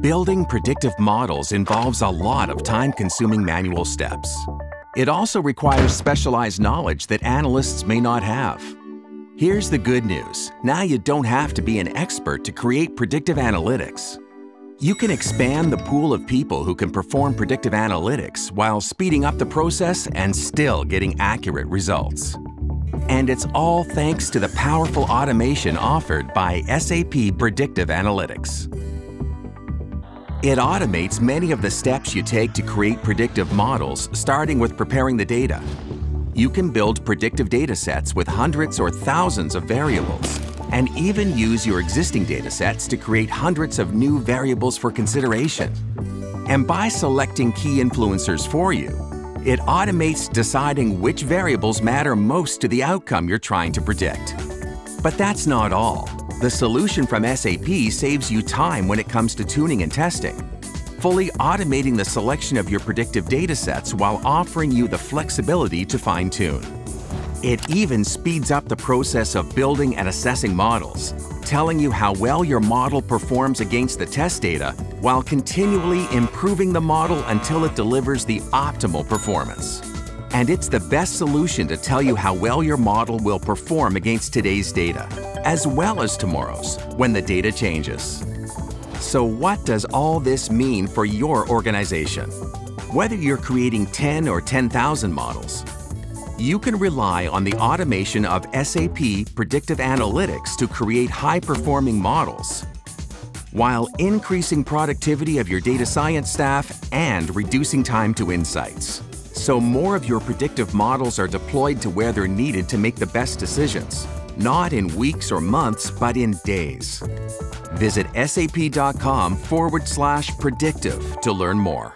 Building predictive models involves a lot of time-consuming manual steps. It also requires specialized knowledge that analysts may not have. Here's the good news. Now you don't have to be an expert to create predictive analytics. You can expand the pool of people who can perform predictive analytics while speeding up the process and still getting accurate results. And it's all thanks to the powerful automation offered by SAP Predictive Analytics. It automates many of the steps you take to create predictive models, starting with preparing the data. You can build predictive data sets with hundreds or thousands of variables, and even use your existing data sets to create hundreds of new variables for consideration. And by selecting key influencers for you, it automates deciding which variables matter most to the outcome you're trying to predict. But that's not all. The solution from SAP saves you time when it comes to tuning and testing, fully automating the selection of your predictive datasets while offering you the flexibility to fine-tune. It even speeds up the process of building and assessing models, telling you how well your model performs against the test data while continually improving the model until it delivers the optimal performance. And it's the best solution to tell you how well your model will perform against today's data, as well as tomorrow's, when the data changes. So what does all this mean for your organization? Whether you're creating 10 or 10,000 models, you can rely on the automation of SAP Predictive Analytics to create high-performing models, while increasing productivity of your data science staff and reducing time to insights so more of your predictive models are deployed to where they're needed to make the best decisions, not in weeks or months, but in days. Visit sap.com forward slash predictive to learn more.